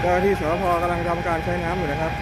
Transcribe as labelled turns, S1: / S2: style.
S1: เจ้าหน้าที่สพกำลังทำการใช้น้ำอยู่นะครับ